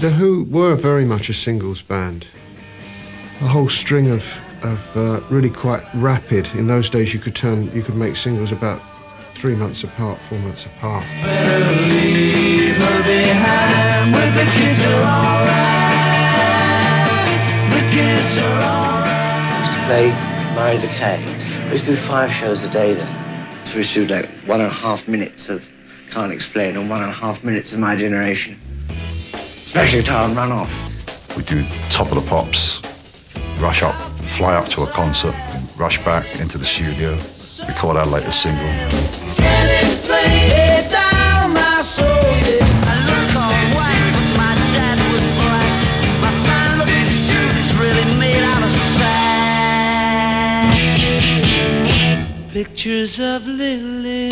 The Who were very much a singles band. A whole string of, of uh, really quite rapid. In those days, you could turn, you could make singles about three months apart, four months apart. used to play Murray the K. We used to do five shows a day then. So we used to do like one and a half minutes of Can't Explain and one and a half minutes of My Generation. Special guitar and run off. We do top of the pops, rush up, fly up to a concert, and rush back into the studio, record our latest single. Pictures of Lily,